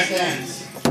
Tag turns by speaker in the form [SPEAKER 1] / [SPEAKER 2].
[SPEAKER 1] Last dance.